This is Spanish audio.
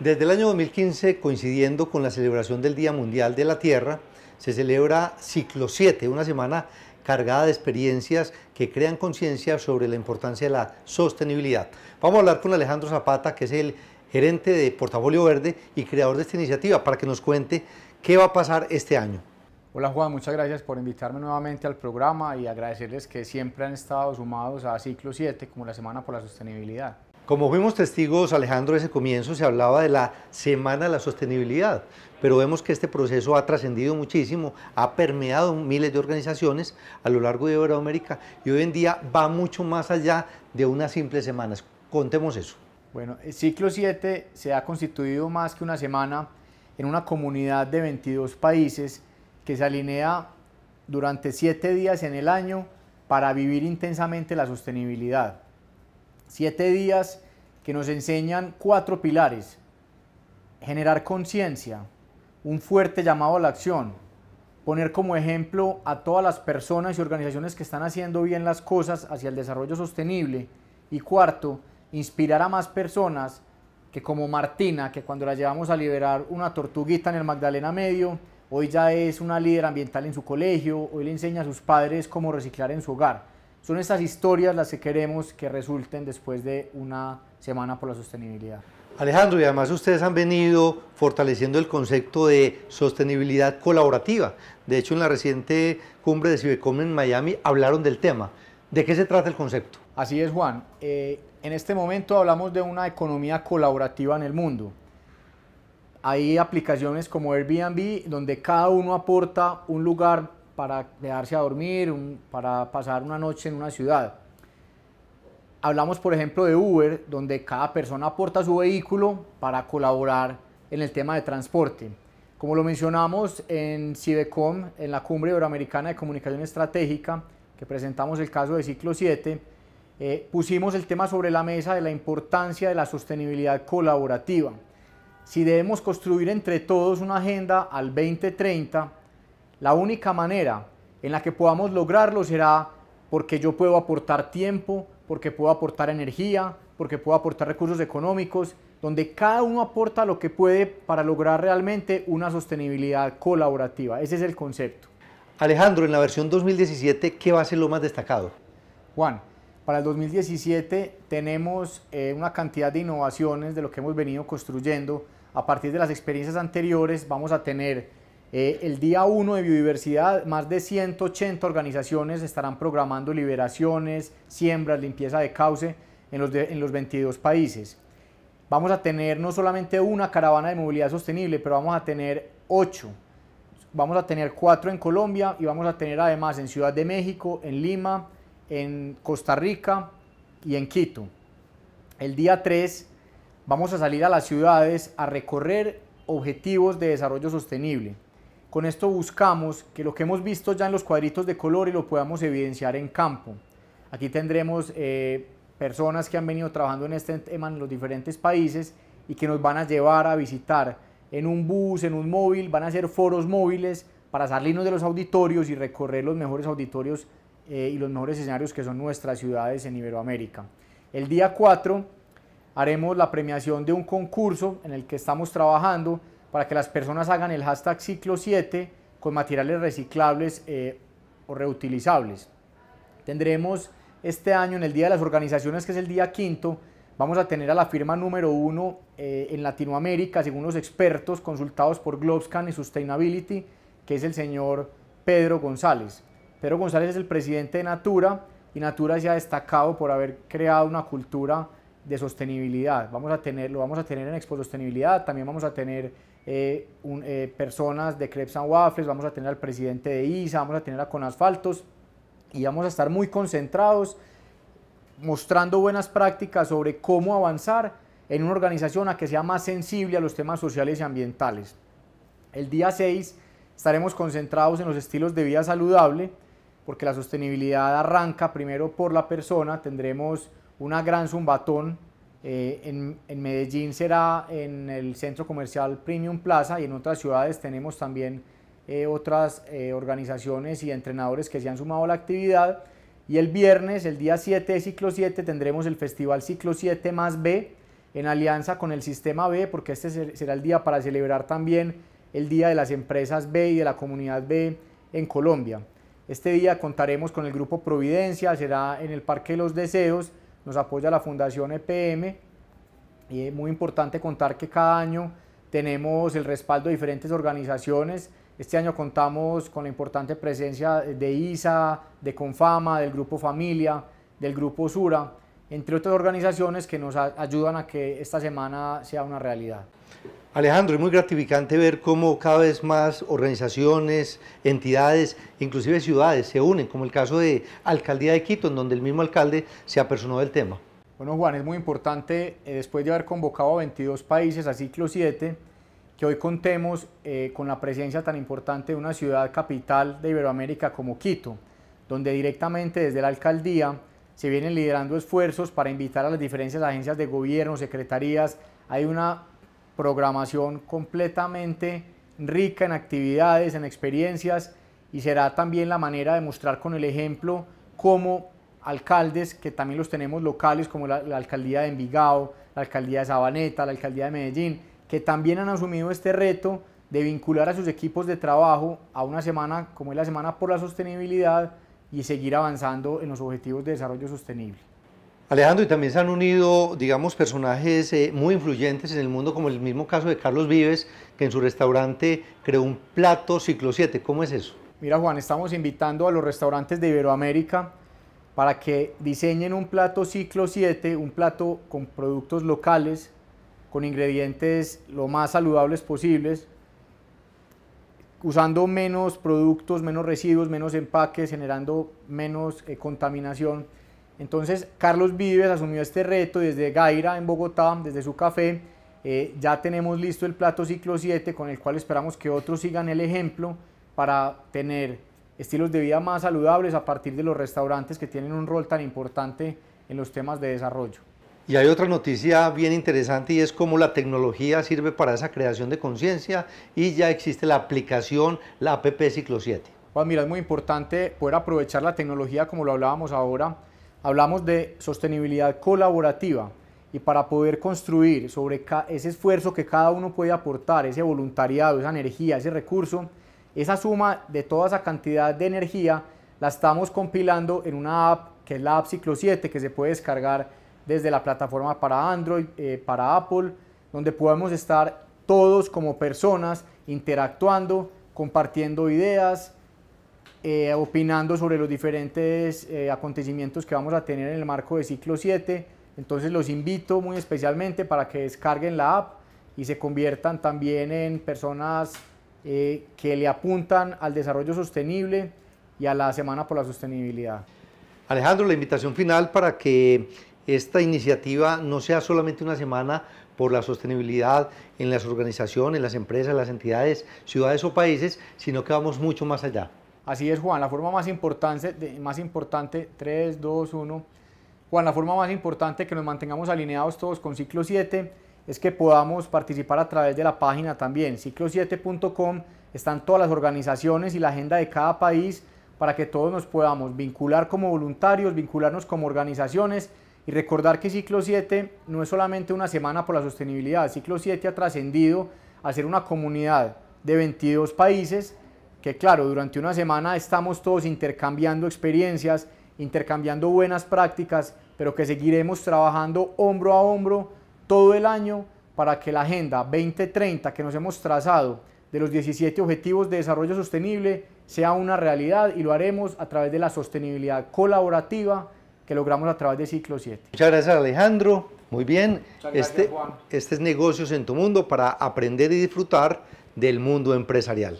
Desde el año 2015, coincidiendo con la celebración del Día Mundial de la Tierra, se celebra Ciclo 7, una semana cargada de experiencias que crean conciencia sobre la importancia de la sostenibilidad. Vamos a hablar con Alejandro Zapata, que es el gerente de Portafolio Verde y creador de esta iniciativa, para que nos cuente qué va a pasar este año. Hola Juan, muchas gracias por invitarme nuevamente al programa y agradecerles que siempre han estado sumados a Ciclo 7 como la Semana por la Sostenibilidad. Como fuimos testigos, Alejandro, ese comienzo se hablaba de la Semana de la Sostenibilidad, pero vemos que este proceso ha trascendido muchísimo, ha permeado miles de organizaciones a lo largo de Iberoamérica y hoy en día va mucho más allá de unas simples semanas. Contemos eso. Bueno, el ciclo 7 se ha constituido más que una semana en una comunidad de 22 países que se alinea durante 7 días en el año para vivir intensamente la sostenibilidad. Siete días que nos enseñan cuatro pilares. Generar conciencia, un fuerte llamado a la acción, poner como ejemplo a todas las personas y organizaciones que están haciendo bien las cosas hacia el desarrollo sostenible. Y cuarto, inspirar a más personas que como Martina, que cuando la llevamos a liberar una tortuguita en el Magdalena Medio, hoy ya es una líder ambiental en su colegio, hoy le enseña a sus padres cómo reciclar en su hogar. Son estas historias las que queremos que resulten después de una semana por la sostenibilidad. Alejandro, y además ustedes han venido fortaleciendo el concepto de sostenibilidad colaborativa. De hecho, en la reciente cumbre de Cibecom en Miami hablaron del tema. ¿De qué se trata el concepto? Así es, Juan. Eh, en este momento hablamos de una economía colaborativa en el mundo. Hay aplicaciones como Airbnb donde cada uno aporta un lugar para quedarse a dormir, para pasar una noche en una ciudad. Hablamos, por ejemplo, de Uber, donde cada persona aporta su vehículo para colaborar en el tema de transporte. Como lo mencionamos en CIBECOM, en la Cumbre Iberoamericana de Comunicación Estratégica, que presentamos el caso de Ciclo 7, eh, pusimos el tema sobre la mesa de la importancia de la sostenibilidad colaborativa. Si debemos construir entre todos una agenda al 2030, la única manera en la que podamos lograrlo será porque yo puedo aportar tiempo, porque puedo aportar energía, porque puedo aportar recursos económicos, donde cada uno aporta lo que puede para lograr realmente una sostenibilidad colaborativa. Ese es el concepto. Alejandro, en la versión 2017, ¿qué va a ser lo más destacado? Juan, para el 2017 tenemos eh, una cantidad de innovaciones de lo que hemos venido construyendo. A partir de las experiencias anteriores vamos a tener eh, el día 1 de biodiversidad, más de 180 organizaciones estarán programando liberaciones, siembras, limpieza de cauce en los, en los 22 países. Vamos a tener no solamente una caravana de movilidad sostenible, pero vamos a tener 8. Vamos a tener 4 en Colombia y vamos a tener además en Ciudad de México, en Lima, en Costa Rica y en Quito. El día 3 vamos a salir a las ciudades a recorrer objetivos de desarrollo sostenible. Con esto buscamos que lo que hemos visto ya en los cuadritos de color y lo podamos evidenciar en campo. Aquí tendremos eh, personas que han venido trabajando en este tema en los diferentes países y que nos van a llevar a visitar en un bus, en un móvil, van a hacer foros móviles para salirnos de los auditorios y recorrer los mejores auditorios eh, y los mejores escenarios que son nuestras ciudades en Iberoamérica. El día 4 haremos la premiación de un concurso en el que estamos trabajando para que las personas hagan el hashtag ciclo 7 con materiales reciclables eh, o reutilizables. Tendremos este año en el Día de las Organizaciones, que es el día quinto, vamos a tener a la firma número uno eh, en Latinoamérica, según los expertos consultados por Globscan y Sustainability, que es el señor Pedro González. Pedro González es el presidente de Natura y Natura se ha destacado por haber creado una cultura de sostenibilidad. Vamos a tener, lo vamos a tener en Expo Sostenibilidad, también vamos a tener eh, eh, personas de Crepes and Waffles, vamos a tener al presidente de ISA, vamos a tener a Conasfaltos y vamos a estar muy concentrados mostrando buenas prácticas sobre cómo avanzar en una organización a que sea más sensible a los temas sociales y ambientales. El día 6 estaremos concentrados en los estilos de vida saludable, porque la sostenibilidad arranca primero por la persona, tendremos una gran zumbatón. Eh, en, Medellín será en el centro comercial Premium Plaza y en otras ciudades tenemos también eh, otras eh, organizaciones y entrenadores que se han sumado a la actividad. Y el viernes, el día 7 de Ciclo 7, tendremos el Festival Ciclo 7 más B, en alianza con el Sistema B, porque este será el día para celebrar también el Día de las Empresas B y de la Comunidad B en Colombia. Este día contaremos con el Grupo Providencia, será en el Parque de los Deseos, nos apoya la Fundación EPM y es muy importante contar que cada año tenemos el respaldo de diferentes organizaciones. Este año contamos con la importante presencia de ISA, de Confama, del Grupo Familia, del Grupo Sura, entre otras organizaciones que nos ayudan a que esta semana sea una realidad. Alejandro, es muy gratificante ver cómo cada vez más organizaciones, entidades, inclusive ciudades se unen, como el caso de Alcaldía de Quito, en donde el mismo alcalde se apersonó del tema. Bueno, Juan, es muy importante, eh, después de haber convocado a 22 países a ciclo 7, que hoy contemos eh, con la presencia tan importante de una ciudad capital de Iberoamérica como Quito, donde directamente desde la alcaldía se vienen liderando esfuerzos para invitar a las diferentes agencias de gobierno, secretarías. Hay una programación completamente rica en actividades, en experiencias y será también la manera de mostrar con el ejemplo cómo alcaldes, que también los tenemos locales como la, alcaldía de Envigado, la alcaldía de Sabaneta, la alcaldía de Medellín, que también han asumido este reto de vincular a sus equipos de trabajo a una semana como es la Semana por la Sostenibilidad y seguir avanzando en los objetivos de desarrollo sostenible. Alejandro, y también se han unido, digamos, personajes eh, muy influyentes en el mundo, como el mismo caso de Carlos Vives, que en su restaurante creó un plato ciclo 7. ¿Cómo es eso? Mira, Juan, estamos invitando a los restaurantes de Iberoamérica para que diseñen un plato ciclo 7, un plato con productos locales, con ingredientes lo más saludables posibles, usando menos productos, menos residuos, menos empaques, generando menos eh, contaminación entonces, Carlos Vives asumió este reto desde Gaira, en Bogotá, desde su café. Eh, ya tenemos listo el plato ciclo 7, con el cual esperamos que otros sigan el ejemplo para tener estilos de vida más saludables a partir de los restaurantes que tienen un rol tan importante en los temas de desarrollo. Y hay otra noticia bien interesante y es cómo la tecnología sirve para esa creación de conciencia y ya existe la aplicación, la APP Ciclo 7. Pues mira, es muy importante poder aprovechar la tecnología como lo hablábamos ahora hablamos de sostenibilidad colaborativa y para poder construir sobre ese esfuerzo que cada uno puede aportar, ese voluntariado, esa energía, ese recurso, esa suma de toda esa cantidad de energía la estamos compilando en una app que es la app Ciclo 7 que se puede descargar desde la plataforma para Android, eh, para Apple, donde podemos estar todos como personas interactuando, compartiendo ideas, eh, opinando sobre los diferentes eh, acontecimientos que vamos a tener en el marco de ciclo 7. Entonces los invito muy especialmente para que descarguen la app y se conviertan también en personas eh, que le apuntan al desarrollo sostenible y a la Semana por la Sostenibilidad. Alejandro, la invitación final para que esta iniciativa no sea solamente una semana por la sostenibilidad en las organizaciones, las empresas, las entidades, ciudades o países, sino que vamos mucho más allá. Así es, Juan, la forma más importante, más importante, 3, 2, 1. Juan, la forma más importante que nos mantengamos alineados todos con Ciclo 7 es que podamos participar a través de la página también, ciclo7.com, están todas las organizaciones y la agenda de cada país para que todos nos podamos vincular como voluntarios, vincularnos como organizaciones y recordar que Ciclo 7 no es solamente una semana por la sostenibilidad, Ciclo 7 ha trascendido a ser una comunidad de 22 países que claro, durante una semana estamos todos intercambiando experiencias, intercambiando buenas prácticas, pero que seguiremos trabajando hombro a hombro todo el año para que la Agenda 2030 que nos hemos trazado de los 17 Objetivos de Desarrollo Sostenible sea una realidad y lo haremos a través de la sostenibilidad colaborativa que logramos a través de Ciclo 7. Muchas gracias Alejandro, muy bien. este, este es Negocios en tu Mundo para aprender y disfrutar del mundo empresarial.